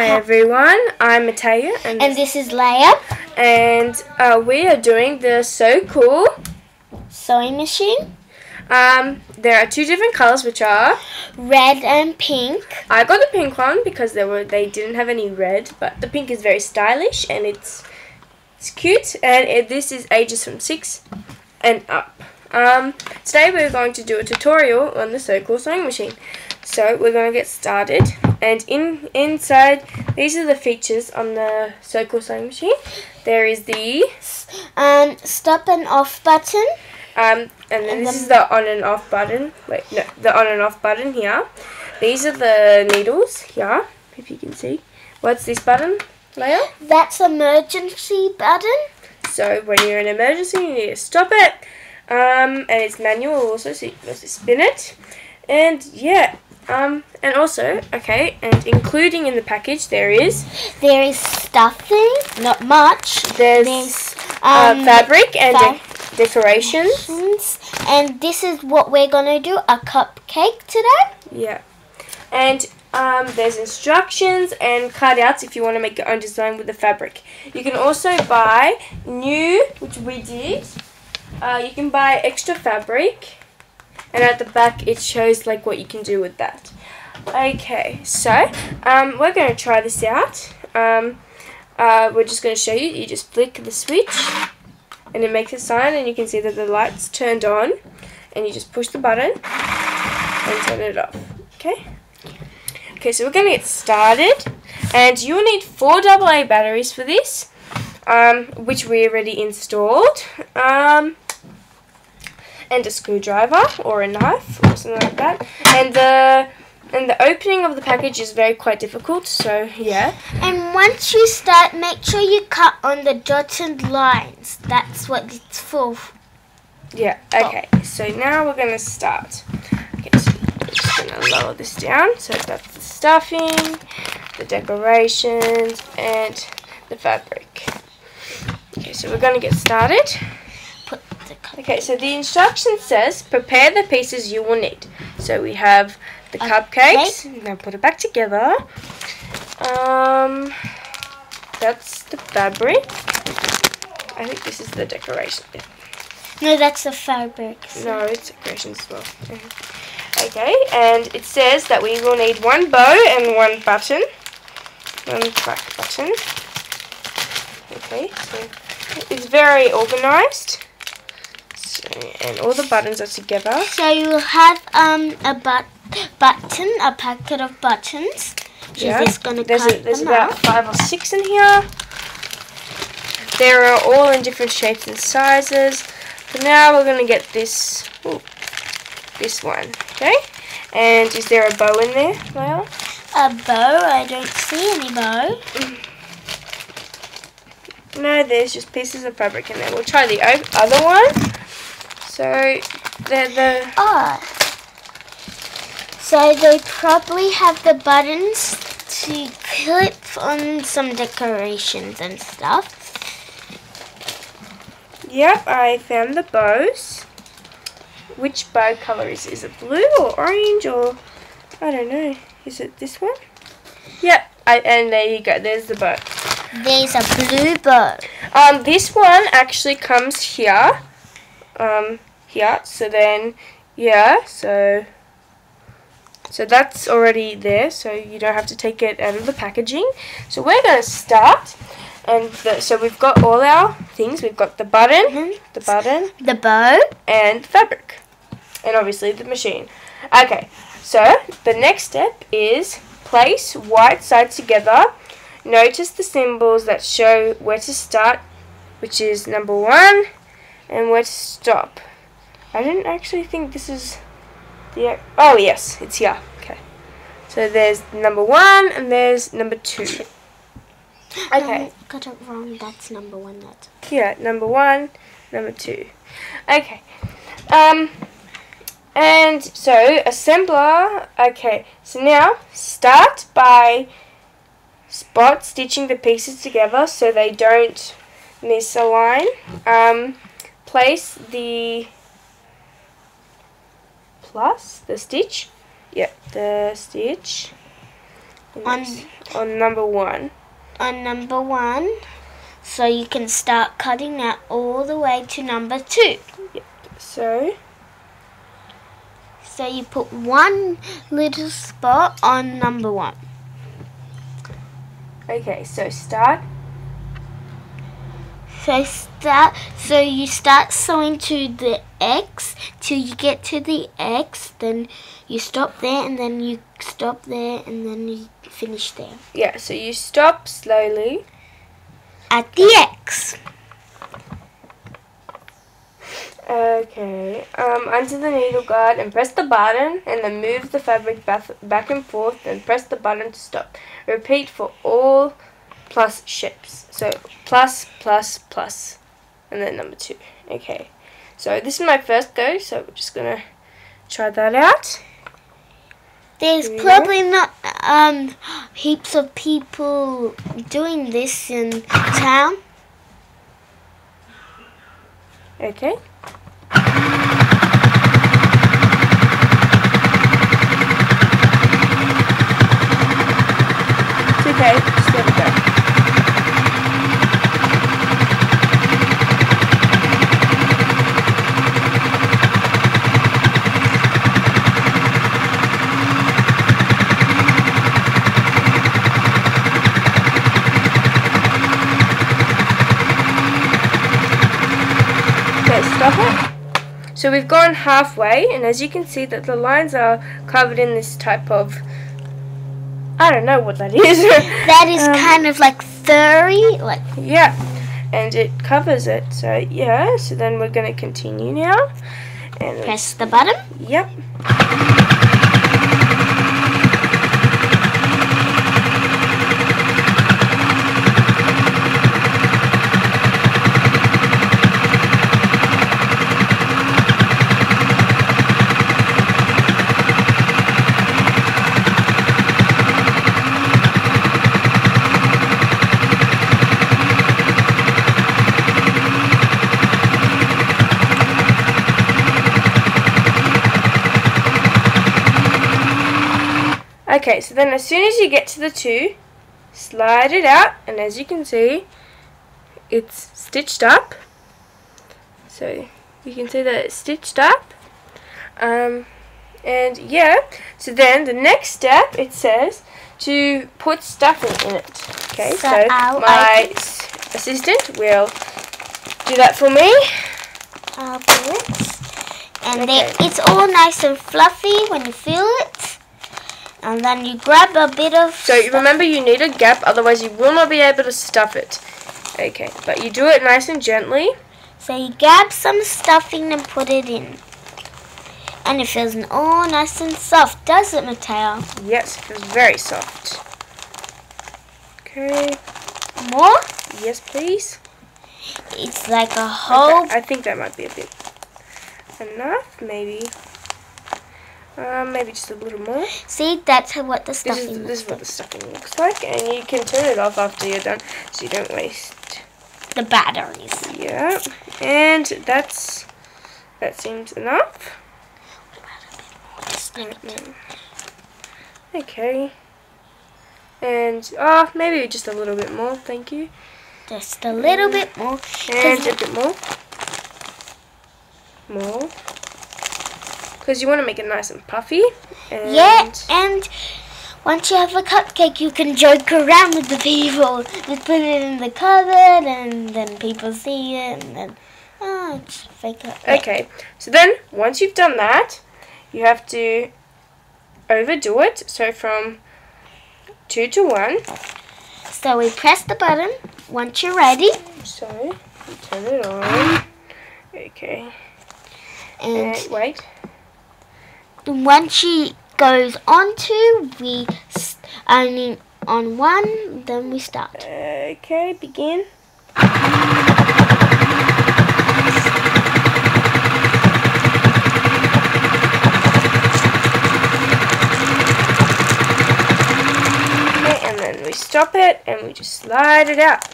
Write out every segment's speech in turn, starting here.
Hi everyone, I'm Matea and, And this is Leia, and uh, we are doing the Sew Cool. sewing machine, Um, there are two different colors which are red and pink. I got the pink one because they were they didn't have any red, but the pink is very stylish and it's it's cute and it, this is ages from six and up. Um, today we're going to do a tutorial on the Sew Cool sewing machine. So we're going to get started and in inside these are the features on the Cool sewing machine. There is the Um, stop and off button. Um, and then And this is the on and off button. Wait, no, the on and off button here. These are the needles here, if you can see. What's this button, Leia? That's emergency button. So when you're in emergency, you need to stop it. Um, and it's manual also, so you can also spin it. And yeah, um, and also, okay, and including in the package there is There is stuffing, not much. there's There's uh, um, fabric and fa- de- decorations. and this is what we're gonna do: a cupcake today. Yeah. And um, there's instructions and cutouts if you want to make your own design with the fabric. You can also buy new, which we did. Uh, you can buy extra fabric, and at the back it shows like what you can do with that. Okay, so um, we're going to try this out. Um, uh, we're just going to show you. You just flick the switch, and it makes a sign, and you can see that the lights turned on, and you just push the button and turn it off. Okay. Okay, so we're gonna get started, and you will need four AA batteries for this, um, which we already installed, um, and a screwdriver or a knife or something like that, and the and the opening of the package is very quite difficult. So yeah, And once you start, make sure you cut on the dotted lines. That's what it's for. yeah. Okay, so now we're gonna start. Okay, so we're just gonna lower this down. So that's the stuffing, the decorations, and the fabric. Okay, so we're gonna get started. Put the cup. Okay, so the instruction says prepare the pieces you will need. So we have the Okay. cupcakes. Now put it back together. Um, that's the fabric. I think this is the decoration bit. No, that's the fabric. No, it's decorations as well. Okay, and it says that we will need one bow and one button. One back button. Okay, so it's very organized. And all the buttons are together. So you have um a but button, a packet of buttons. She's Yeah. just gonna There's, a, there's about out. five or six in here. They are all in different shapes and sizes. So now we're gonna get this, ooh, this one, okay? And is there a bow in there, Leila? A bow. I don't see any bow. No, there's just pieces of fabric in there. We'll try the other one. So, the the Ah. So they probably have the buttons to clip on some decorations and stuff. yep, I found the bows. Which bow color is it? Is it blue or orange or I don't know. Is it this one? Yep. I, and there you go. There's the bow. There's a blue bow. Um, this one actually comes here. Um, here. So then, yeah. So, so that's already there. So you don't have to take it out of the packaging. So we're gonna start. And the, so we've got all our things. We've got the button, Mhm. the button, The bow. and the fabric, and obviously the machine. Okay. So the next step is place white sides together. Notice the symbols that show where to start, which is number one, and where to stop. I didn't actually think this is the. Oh yes, it's here. Okay. So there's number one and there's number two. Okay. Got it wrong. That's number one. That's Yeah, number one, number two. Okay. Um, and so assembler. Okay, so now start by spot stitching the pieces together so they don't misalign. Um, place the plus the stitch. Yep, the stitch on on number one. on number one, so you can start cutting out all the way to number two. Yep. So So you put one little spot on number one. okay, so start. So start. So you start sewing to the X till you get to the X. Then you stop there, and then you stop there, and then you finish there Yeah, so you stop slowly. at the X. Okay. Um, undo the needle guard and press the button, and then move the fabric back back and forth. and press the button to stop. Repeat for all plus ships. So plus plus plus, and then number two. Okay. So this is my first go. So we're just gonna try that out. There's probably not um heaps of people doing this in town. Okay. It's okay. Just let it go. Okay, stop it. So we've gone halfway, and as you can see that the lines are covered in this type of, I don't know what that is. That is Um, kind of like furry, like yeah, and it covers it. So yeah, so then we're gonna continue now. And press the button. yep. Okay, so then as soon as you get to the two, slide it out, and as you can see, it's stitched up. So you can see that it's stitched up. Um, and yeah, so then the next step it says to put stuffing in it. Okay, So so, my assistant will do that for me. I'll do it. And then Okay. it's all nice and fluffy when you feel it. And then you grab a bit of. So you remember you need a gap, otherwise you will not be able to stuff it. Okay, but you do it nice and gently. So you grab some stuffing and put it in. And it feels all nice and soft, does it, Mateo? Yes, it feels very soft. Okay, More? yes please. It's like a whole. Okay, I think that might be a bit enough, maybe. Um, maybe just a little more. See, that's what the This stuffing is, looks this is what the stuffing looks like, and you can turn it off after you're done, so you don't waste. The batteries. Yeah, and that's that seems enough. Okay. And oh, maybe just a little bit more. Thank you. Just a little bit more. And a bit more. More. Because you want to make it nice and puffy. And Yeah, and once you have a cupcake, you can joke around with the people. Just put it in the cupboard, and then people see it, and then oh, it's fake up. Okay. So then, once you've done that, you have to overdo it. So from two to one. So we press the button once you're ready, So you turn it on. Okay. and And wait. Once she goes on to, we only on one, then we start. Okay. Begin. And then we stop it and we just slide it out.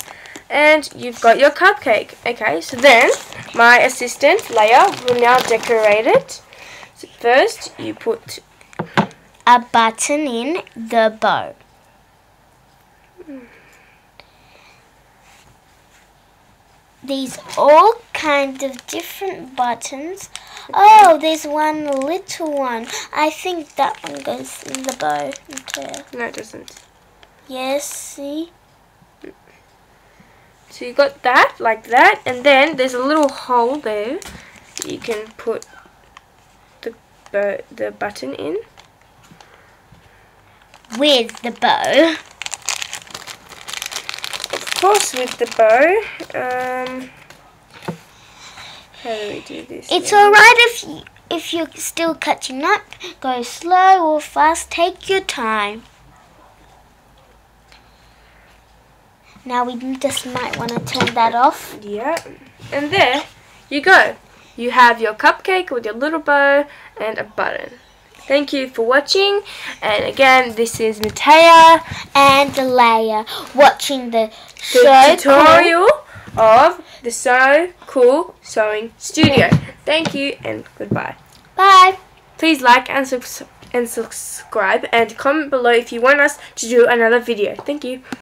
And you've got your cupcake. Okay, so then my assistant, Leia, will now decorate it. So first you put, A button in the bow. these all kind of different buttons. Oh, there's one little one. I think that one goes in the bow. Okay. No, it doesn't. Yes, see? So you got that, like that, and then there's a little hole there. You can put bow, the button in. With the bow. Of course, with the bow. Um, how do we do this? It's alright if you, if you're still catching up. Go slow or fast. Take your time. Now we just might want to turn that off. Yeah, and there you go. You have your cupcake with your little bow and a button. Thank you for watching. And again, this is Matea, And Leia watching the, the tutorial of the Sew Cool Sewing Studio. Thank you and goodbye. Bye. Please like and, subs- and subscribe and comment below if you want us to do another video. Thank you.